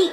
り、